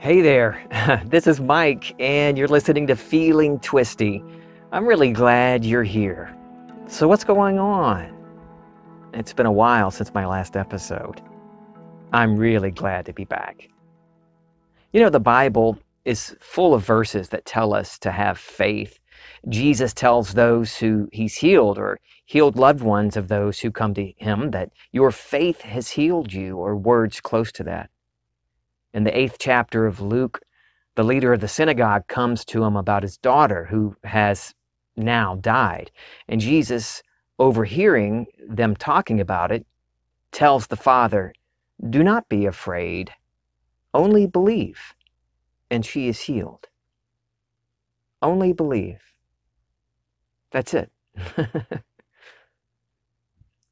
Hey there, this is Mike, and you're listening to Feeling Twisty. I'm really glad you're here. So, what's going on? It's been a while since my last episode. I'm really glad to be back. You know, the Bible is full of verses that tell us to have faith. Jesus tells those who he's healed or healed loved ones of those who come to him that your faith has healed you, or words close to that. In the eighth chapter of Luke, the leader of the synagogue comes to him about his daughter who has now died. And Jesus, overhearing them talking about it, tells the father, Do not be afraid, only believe, and she is healed. Only believe. That's it.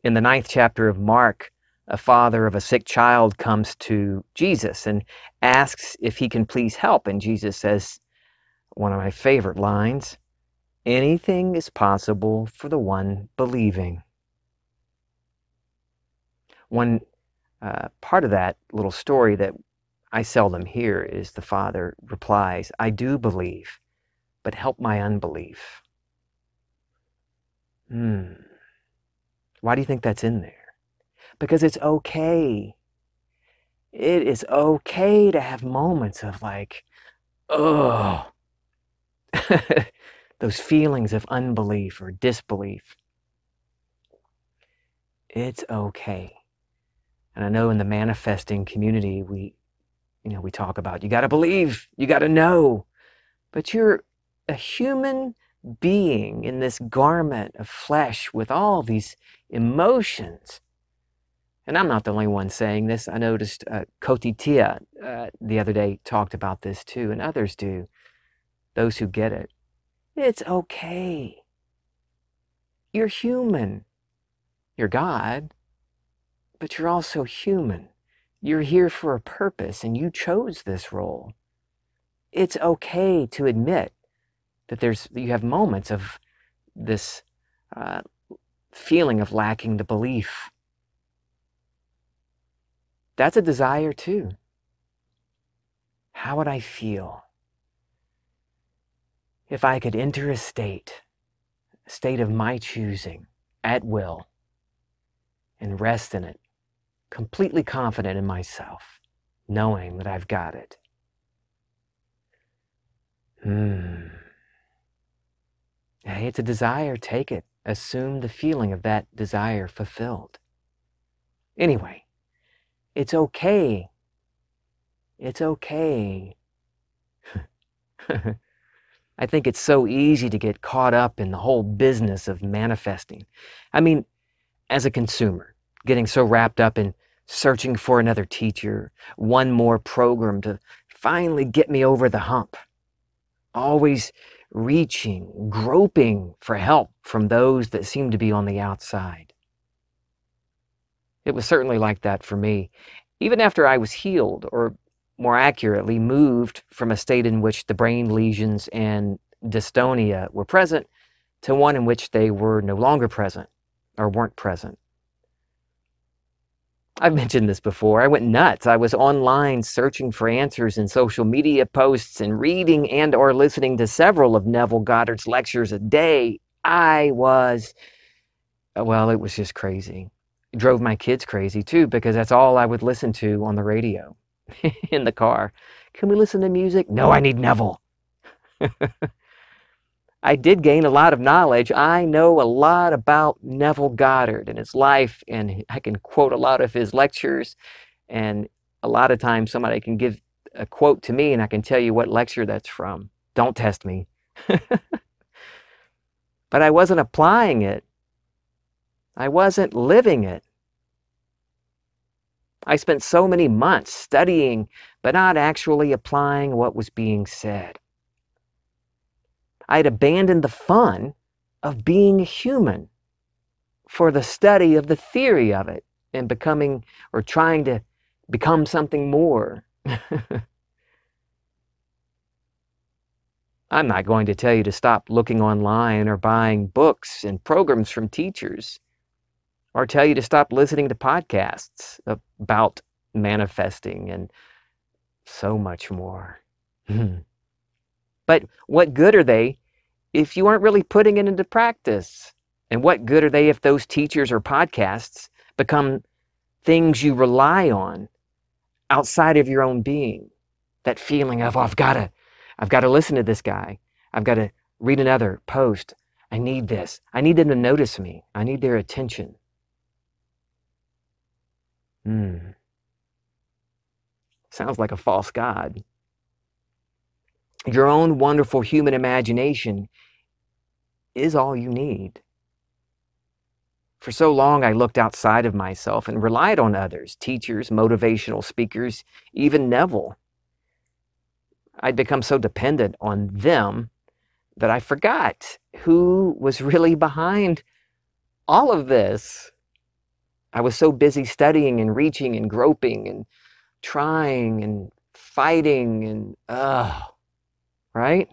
In the ninth chapter of Mark, a father of a sick child comes to Jesus and asks if he can please help. And Jesus says, one of my favorite lines anything is possible for the one believing. One uh, part of that little story that I seldom hear is the father replies, I do believe, but help my unbelief. Hmm. Why do you think that's in there? Because it's okay. It is okay to have moments of like, oh, those feelings of unbelief or disbelief. It's okay. And I know in the manifesting community, we, you know, we talk about you got to believe, you got to know, but you're a human being in this garment of flesh with all these emotions and I'm not the only one saying this. I noticed uh, Koti Tia uh, the other day talked about this too, and others do. Those who get it. It's okay. You're human. You're God, but you're also human. You're here for a purpose, and you chose this role. It's okay to admit that there's you have moments of this uh, feeling of lacking the belief that's a desire too. How would I feel if I could enter a state, a state of my choosing at will, and rest in it, completely confident in myself, knowing that I've got it? Hmm. Hey, it's a desire, take it. Assume the feeling of that desire fulfilled. Anyway, it's okay. It's okay. I think it's so easy to get caught up in the whole business of manifesting. I mean, as a consumer, getting so wrapped up in searching for another teacher, one more program to finally get me over the hump. Always reaching, groping for help from those that seem to be on the outside. It was certainly like that for me. Even after I was healed, or more accurately, moved from a state in which the brain lesions and dystonia were present to one in which they were no longer present or weren't present. I've mentioned this before. I went nuts. I was online searching for answers in social media posts and reading and or listening to several of Neville Goddard's lectures a day. I was well, it was just crazy drove my kids crazy too because that's all I would listen to on the radio in the car. Can we listen to music? No, I need Neville. I did gain a lot of knowledge. I know a lot about Neville Goddard and his life, and I can quote a lot of his lectures. And a lot of times, somebody can give a quote to me, and I can tell you what lecture that's from. Don't test me. but I wasn't applying it I wasn't living it. I spent so many months studying, but not actually applying what was being said. I had abandoned the fun of being human for the study of the theory of it and becoming or trying to become something more. I'm not going to tell you to stop looking online or buying books and programs from teachers or tell you to stop listening to podcasts about manifesting and so much more. Hmm. but what good are they if you aren't really putting it into practice? And what good are they if those teachers or podcasts become things you rely on outside of your own being? That feeling of, oh, I've got to, I've got to listen to this guy. I've got to read another post. I need this. I need them to notice me. I need their attention. Hmm. Sounds like a false God. Your own wonderful human imagination is all you need. For so long, I looked outside of myself and relied on others teachers, motivational speakers, even Neville. I'd become so dependent on them that I forgot who was really behind all of this. I was so busy studying and reaching and groping and trying and fighting and, ugh, right?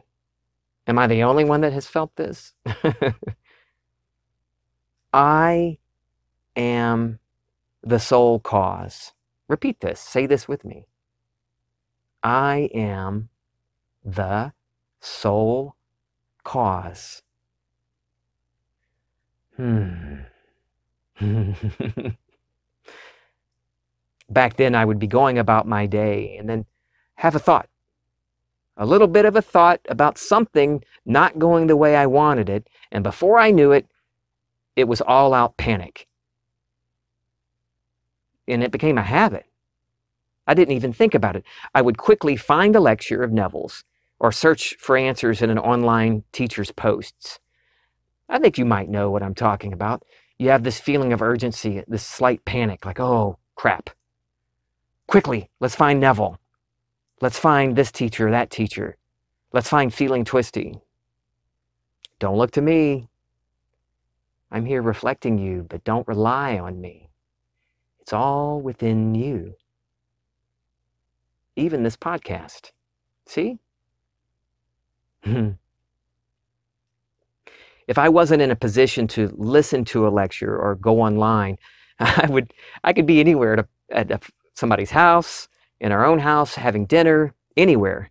Am I the only one that has felt this? I am the sole cause. Repeat this. Say this with me. I am the sole cause. Hmm. Back then, I would be going about my day and then have a thought, a little bit of a thought about something not going the way I wanted it. And before I knew it, it was all out panic. And it became a habit. I didn't even think about it. I would quickly find a lecture of Neville's or search for answers in an online teacher's posts. I think you might know what I'm talking about. You have this feeling of urgency, this slight panic, like, oh, crap. Quickly, let's find Neville. Let's find this teacher, that teacher. Let's find Feeling Twisty. Don't look to me. I'm here reflecting you, but don't rely on me. It's all within you. Even this podcast. See? Hmm. If I wasn't in a position to listen to a lecture or go online, I would I could be anywhere at, a, at a, somebody's house, in our own house, having dinner, anywhere.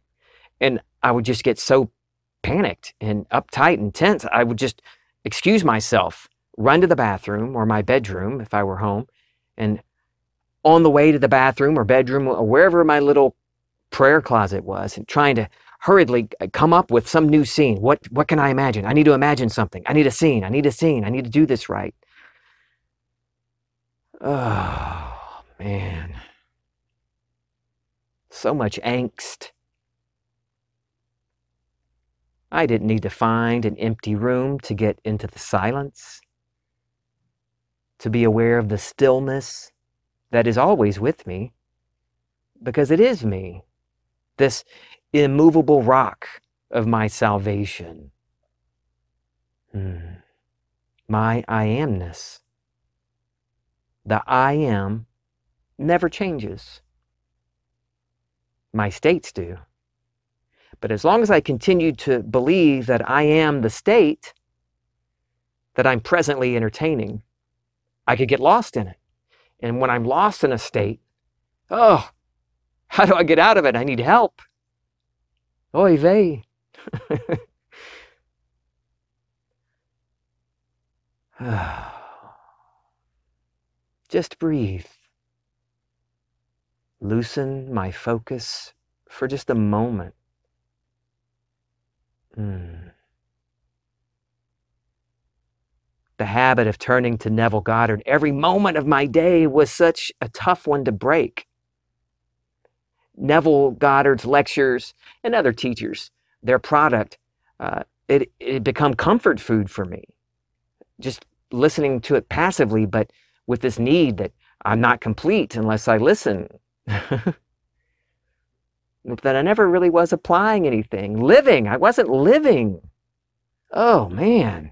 And I would just get so panicked and uptight and tense. I would just excuse myself run to the bathroom or my bedroom if I were home, and on the way to the bathroom or bedroom or wherever my little prayer closet was, and trying to hurriedly uh, come up with some new scene. What what can I imagine? I need to imagine something. I need a scene. I need a scene. I need to do this right. Oh man. So much angst. I didn't need to find an empty room to get into the silence to be aware of the stillness that is always with me, because it is me, this immovable rock of my salvation. Hmm. My I amness. The I am never changes. My states do. But as long as I continue to believe that I am the state that I'm presently entertaining, I could get lost in it. And when I'm lost in a state, oh, how do I get out of it? I need help. Oy vey. Just breathe. Loosen my focus for just a moment. Hmm. the habit of turning to Neville Goddard every moment of my day was such a tough one to break. Neville Goddard's lectures and other teachers, their product, uh, it, it become comfort food for me. Just listening to it passively, but with this need that I'm not complete unless I listen. that I never really was applying anything, living. I wasn't living. Oh man.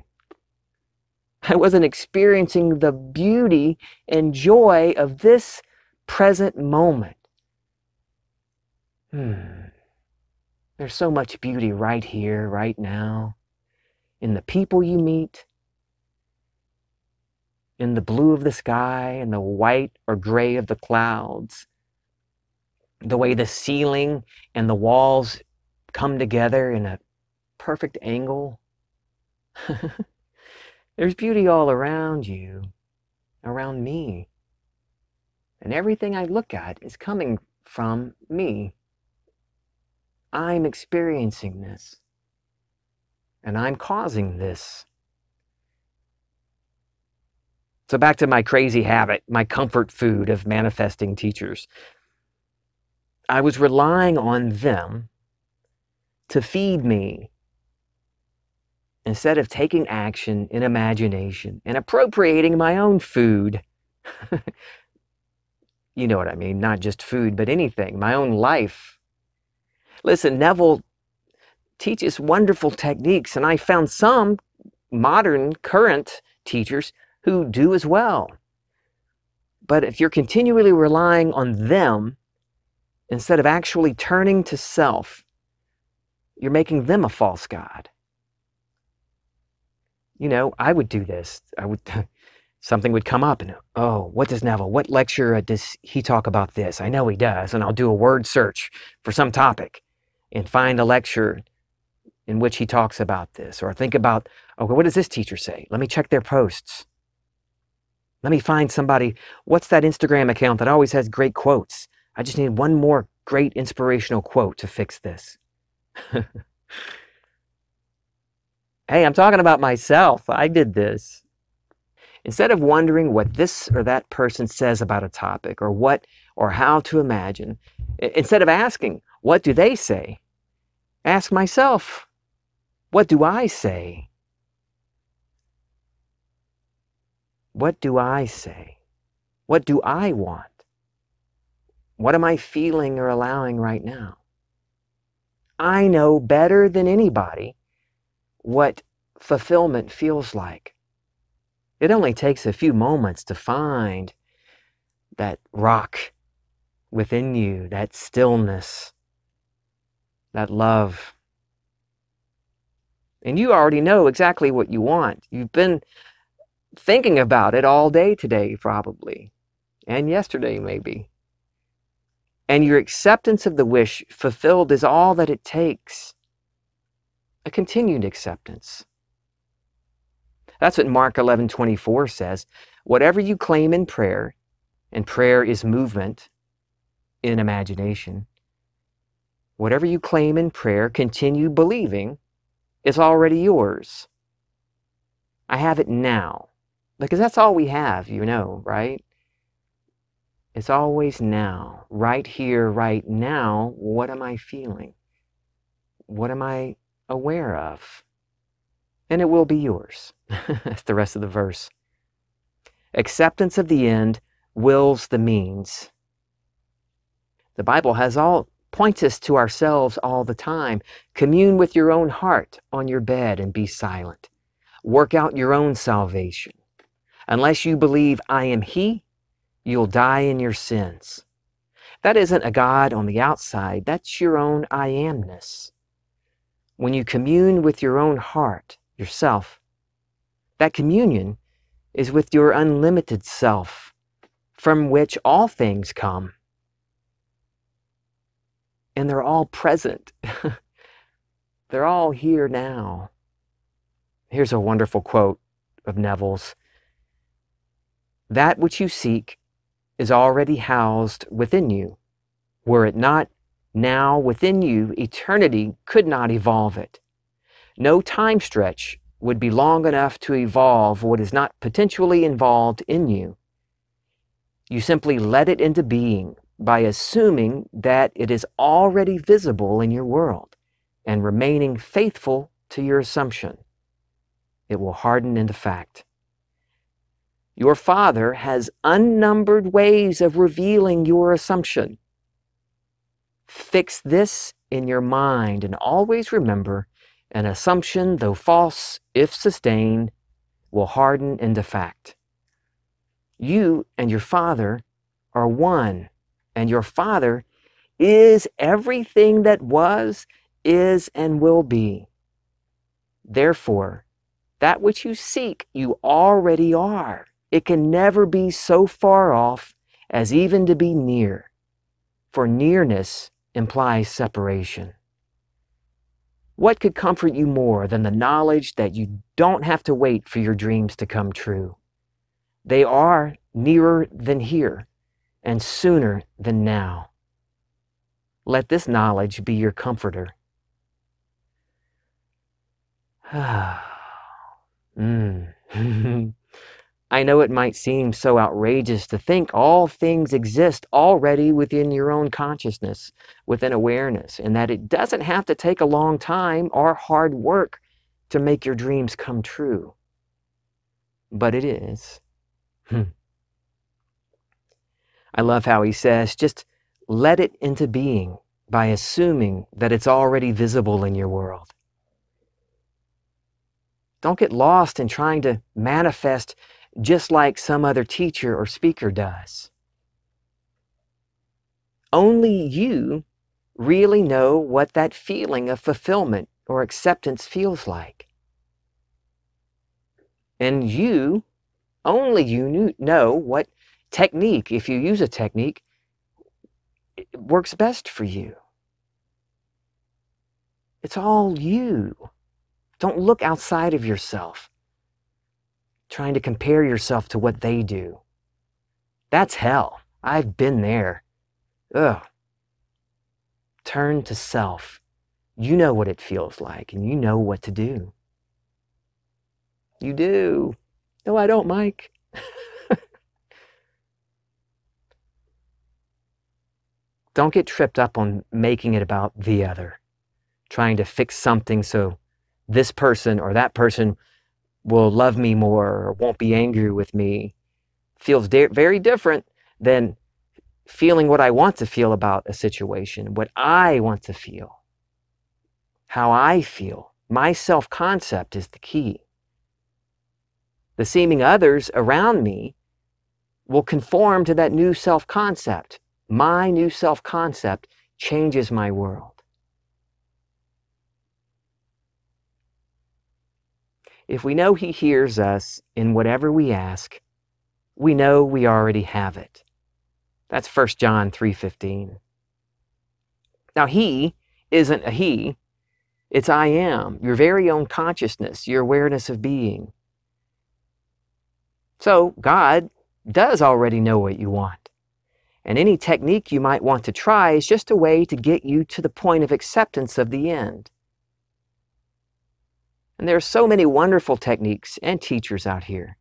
I wasn't experiencing the beauty and joy of this present moment. Hmm. There's so much beauty right here, right now, in the people you meet, in the blue of the sky and the white or gray of the clouds, the way the ceiling and the walls come together in a perfect angle. There's beauty all around you, around me. And everything I look at is coming from me. I'm experiencing this. And I'm causing this. So, back to my crazy habit, my comfort food of manifesting teachers. I was relying on them to feed me instead of taking action in imagination and appropriating my own food. you know what I mean, not just food, but anything, my own life. Listen, Neville teaches wonderful techniques, and I found some modern, current teachers who do as well. But if you're continually relying on them instead of actually turning to self, you're making them a false God. You know, I would do this. I would, something would come up and, oh, what does Neville, what lecture does he talk about this? I know he does. And I'll do a word search for some topic and find a lecture in which he talks about this. Or think about, okay, what does this teacher say? Let me check their posts. Let me find somebody. What's that Instagram account that always has great quotes? I just need one more great inspirational quote to fix this. hey, I'm talking about myself. I did this. Instead of wondering what this or that person says about a topic or what or how to imagine, instead of asking, what do they say? Ask myself, what do I say? What do I say? What do I want? What am I feeling or allowing right now? I know better than anybody what fulfillment feels like. It only takes a few moments to find that rock within you, that stillness, that love. And you already know exactly what you want. You've been thinking about it all day today, probably, and yesterday, maybe. And your acceptance of the wish fulfilled is all that it takes a continued acceptance. That's what Mark 11 24 says. Whatever you claim in prayer, and prayer is movement in imagination, whatever you claim in prayer, continue believing is already yours. I have it now because that's all we have, you know, right? It's always now, right here, right now. What am I feeling? What am I aware of? And it will be yours. That's the rest of the verse. Acceptance of the end wills the means. The Bible has all points us to ourselves all the time. Commune with your own heart on your bed and be silent. Work out your own salvation. Unless you believe I am He, you'll die in your sins. That isn't a God on the outside, that's your own I amness. When you commune with your own heart, yourself, that communion is with your unlimited self, from which all things come. And they're all present. they're all here now. Here's a wonderful quote of Neville's that which you seek is already housed within you. Were it not now within you, eternity could not evolve it. No time stretch would be long enough to evolve what is not potentially involved in you. You simply let it into being by assuming that it is already visible in your world and remaining faithful to your assumption. It will harden into fact. Your Father has unnumbered ways of revealing your assumption. Fix this in your mind and always remember an assumption, though false, if sustained, will harden into fact. You and your Father are one, and your Father is everything that was, is, and will be. Therefore, that which you seek, you already are. It can never be so far off as even to be near. for nearness implies separation. What could comfort you more than the knowledge that you don't have to wait for your dreams to come true? They are nearer than here and sooner than now. Let this knowledge be your comforter. mm. I know it might seem so outrageous to think all things exist already within your own consciousness, within awareness, and that it doesn't have to take a long time or hard work to make your dreams come true. But it is. I love how he says, just let it into being by assuming that it's already visible in your world. Don't get lost in trying to manifest just like some other teacher or speaker does. Only you really know what that feeling of fulfillment or acceptance feels like. And you, only you know what technique, if you use a technique, it works best for you. It's all you. Don't look outside of yourself trying to compare yourself to what they do. That's hell. I've been there. Ugh. Turn to self. You know what it feels like, and you know what to do. You do. No, I don't, Mike. don't get tripped up on making it about the other, trying to fix something so this person or that person will love me more or won't be angry with me feels de- very different than feeling what I want to feel about a situation, what I want to feel, how I feel. My self concept is the key. The seeming others around me will conform to that new self concept. My new self concept changes my world. If we know He hears us in whatever we ask, we know we already have it. That's 1 John 3:15. Now he isn't a he, it's I am, your very own consciousness, your awareness of being. So God does already know what you want. And any technique you might want to try is just a way to get you to the point of acceptance of the end. And there are so many wonderful techniques and teachers out here.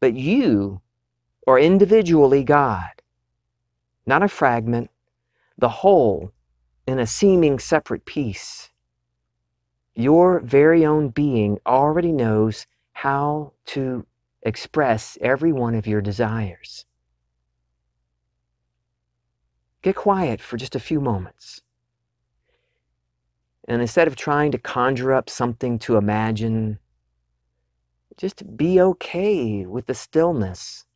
But you are individually God, not a fragment, the whole in a seeming separate piece. Your very own being already knows how to express every one of your desires. Get quiet for just a few moments. And instead of trying to conjure up something to imagine, just be okay with the stillness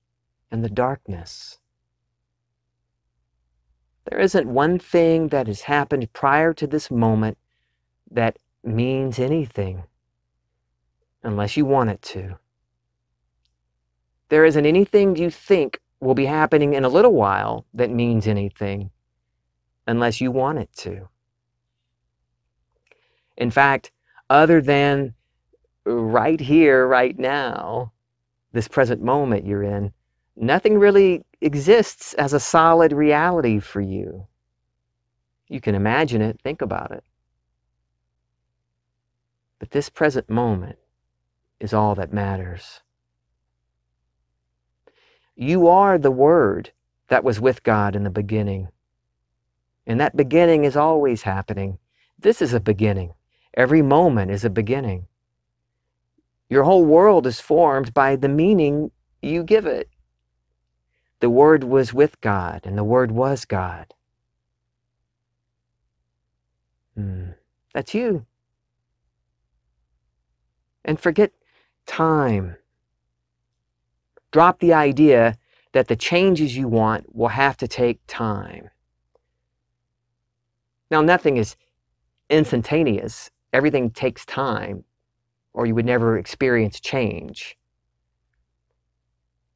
and the darkness. There isn't one thing that has happened prior to this moment that means anything unless you want it to. There isn't anything you think will be happening in a little while that means anything unless you want it to. In fact, other than right here, right now, this present moment you're in, nothing really exists as a solid reality for you. You can imagine it, think about it. But this present moment is all that matters. You are the Word that was with God in the beginning. And that beginning is always happening. This is a beginning. Every moment is a beginning. Your whole world is formed by the meaning you give it. The Word was with God, and the Word was God. Hmm. That's you. And forget time. Drop the idea that the changes you want will have to take time. Now, nothing is instantaneous everything takes time or you would never experience change.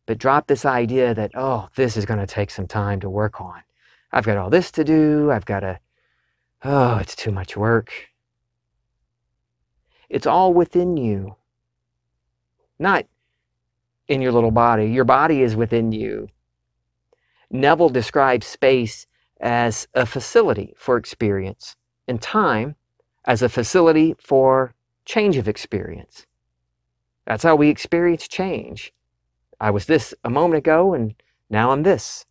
But drop this idea that, oh, this is going to take some time to work on. I've got all this to do. I've got to, oh, it's too much work. It's all within you, not in your little body. Your body is within you. Neville describes space as a facility for experience and time as a facility for change of experience. That's how we experience change. I was this a moment ago and now I'm this.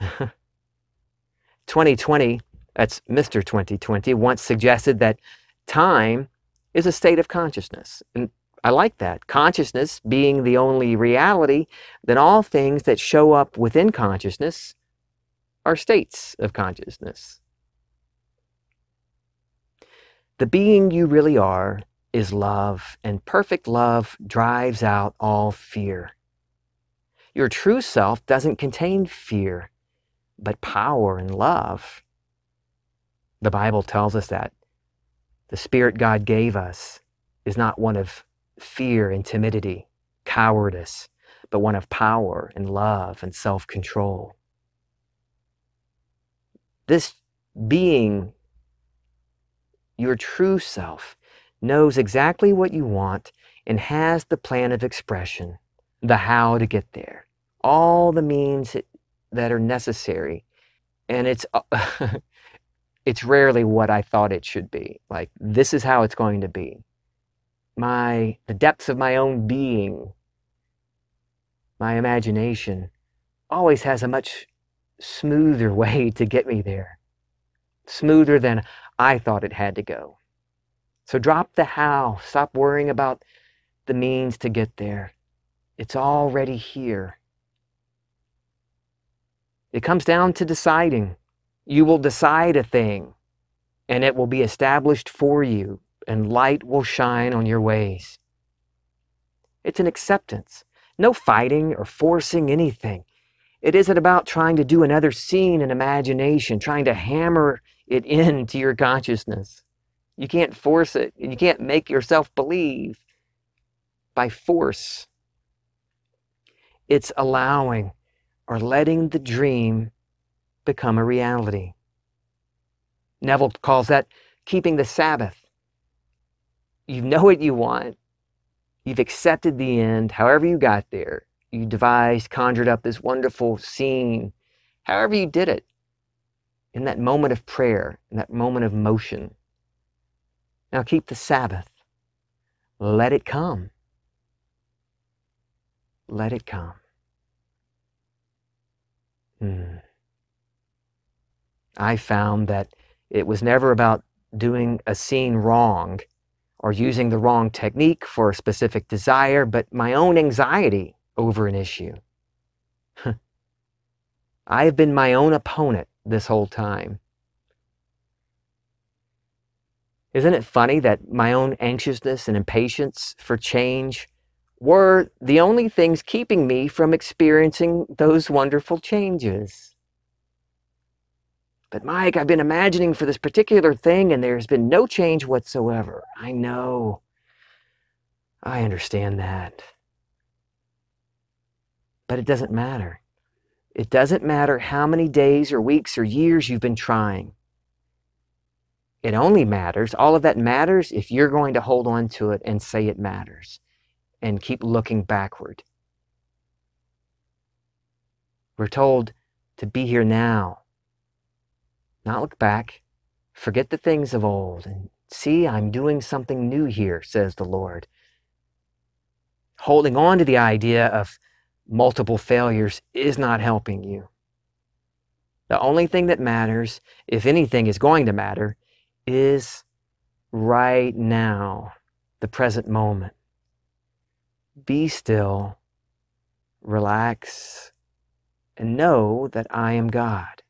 2020, that's Mr. 2020, once suggested that time is a state of consciousness. And I like that. Consciousness being the only reality, then all things that show up within consciousness are states of consciousness. The being you really are is love, and perfect love drives out all fear. Your true self doesn't contain fear, but power and love. The Bible tells us that the Spirit God gave us is not one of fear and timidity, cowardice, but one of power and love and self control. This being, your true self, knows exactly what you want and has the plan of expression, the how to get there, all the means that are necessary. And it's uh, it's rarely what I thought it should be. Like this is how it's going to be. My the depths of my own being, my imagination always has a much smoother way to get me there. Smoother than I thought it had to go. So drop the how. Stop worrying about the means to get there. It's already here. It comes down to deciding. You will decide a thing, and it will be established for you, and light will shine on your ways. It's an acceptance, no fighting or forcing anything. It isn't about trying to do another scene in imagination, trying to hammer it into your consciousness. You can't force it, and you can't make yourself believe by force. It's allowing or letting the dream become a reality. Neville calls that keeping the Sabbath. You know what you want. You've accepted the end, however you got there. You devised, conjured up this wonderful scene, however you did it, in that moment of prayer, in that moment of motion. Now keep the Sabbath. Let it come. Let it come. Hmm. I found that it was never about doing a scene wrong or using the wrong technique for a specific desire, but my own anxiety over an issue. I have been my own opponent this whole time. Isn't it funny that my own anxiousness and impatience for change were the only things keeping me from experiencing those wonderful changes? But Mike, I've been imagining for this particular thing and there's been no change whatsoever. I know. I understand that. But it doesn't matter. It doesn't matter how many days or weeks or years you've been trying. It only matters, all of that matters if you're going to hold on to it and say it matters and keep looking backward. We're told to be here now not look back, forget the things of old, and see, I'm doing something new here, says the Lord. Holding on to the idea of multiple failures is not helping you. The only thing that matters, if anything is going to matter, is right now, the present moment. Be still, relax, and know that I am God.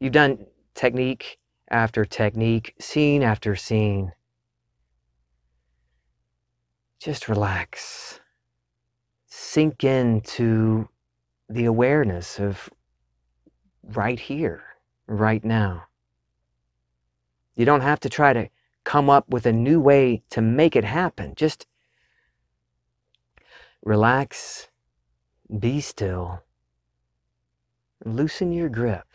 You've done technique after technique, scene after scene. Just relax. Sink into the awareness of right here, right now. You don't have to try to come up with a new way to make it happen. Just relax, be still, Loosen your grip.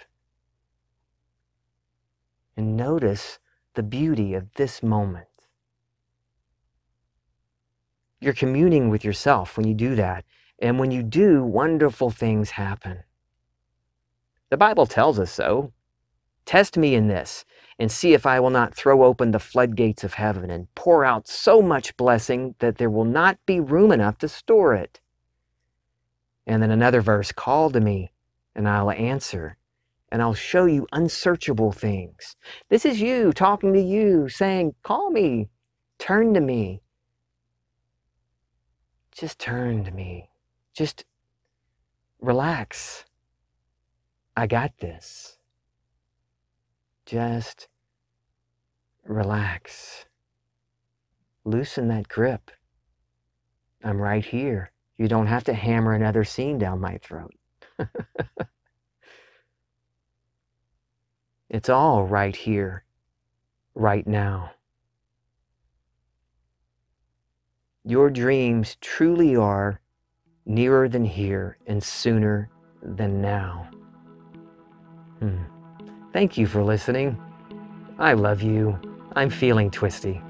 And notice the beauty of this moment. You're communing with yourself when you do that. And when you do, wonderful things happen. The Bible tells us so. Test me in this and see if I will not throw open the floodgates of heaven and pour out so much blessing that there will not be room enough to store it. And then another verse call to me, and I'll answer, and I'll show you unsearchable things. This is you talking to you, saying, Call me, turn to me. Just turn to me. Just relax. I got this. Just relax. Loosen that grip. I'm right here. You don't have to hammer another scene down my throat. it's all right here, right now. Your dreams truly are nearer than here and sooner than now. Hmm. Thank you for listening. I love you. I'm feeling twisty.